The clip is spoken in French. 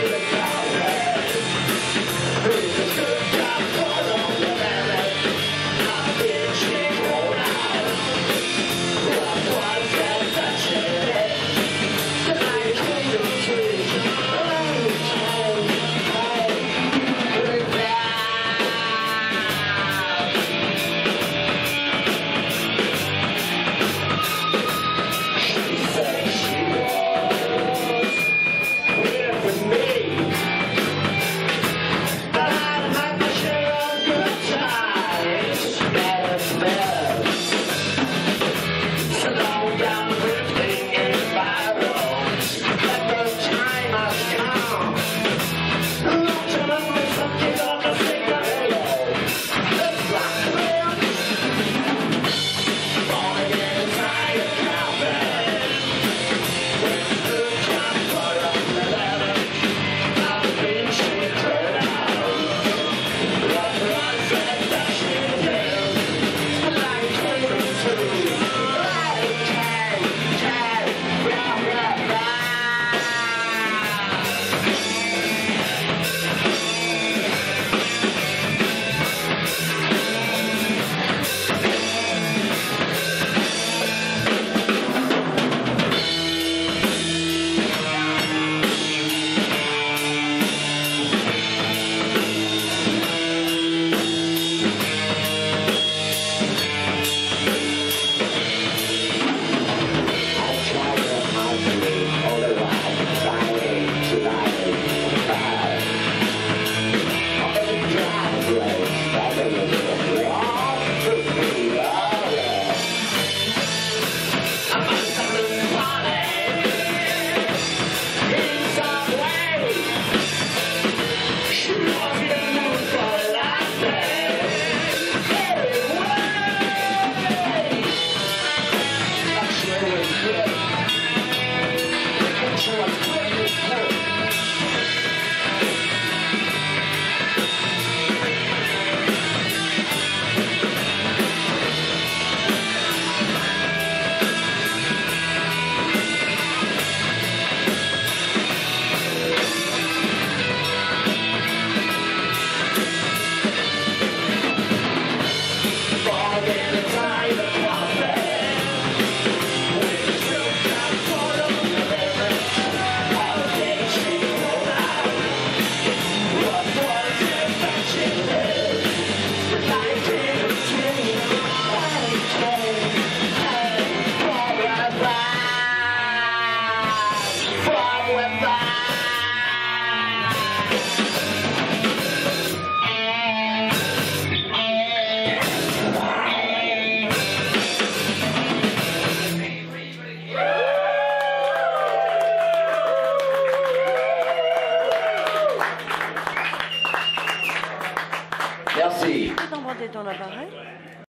Pirate Música Merci.